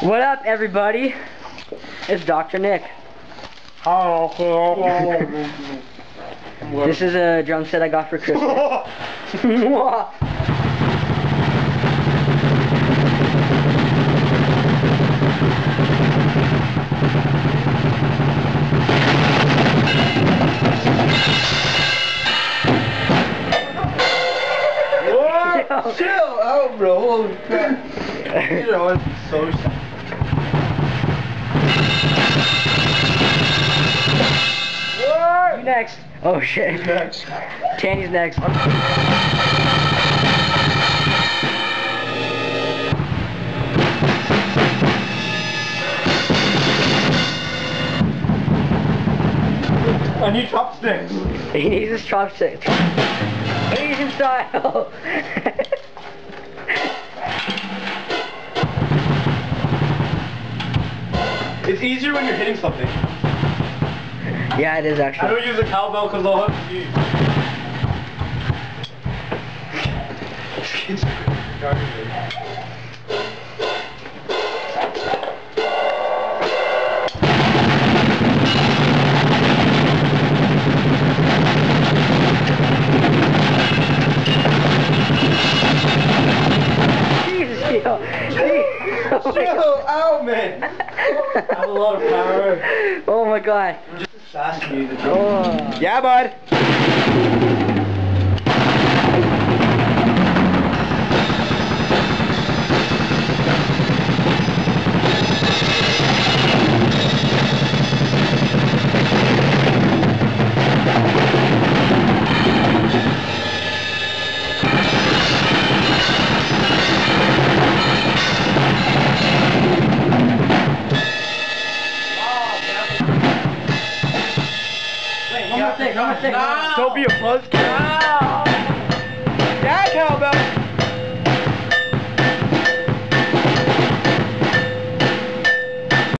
What up, everybody? It's Dr. Nick. This is a drum set I got for Christmas. Chill out, bro. Holy crap. You know, it's so sad. you next. Oh shit. Next. Tanny's next. I need chopsticks. He needs his chopsticks. Asian style. It's easier when you're hitting something. yeah, it is actually. I don't use a cowbell because I'll have to use. Jesus, Chill out, man. I have a lot of power. Oh my god. I'm just assassinated. Oh. Yeah, bud. Não calma, calma. Show me your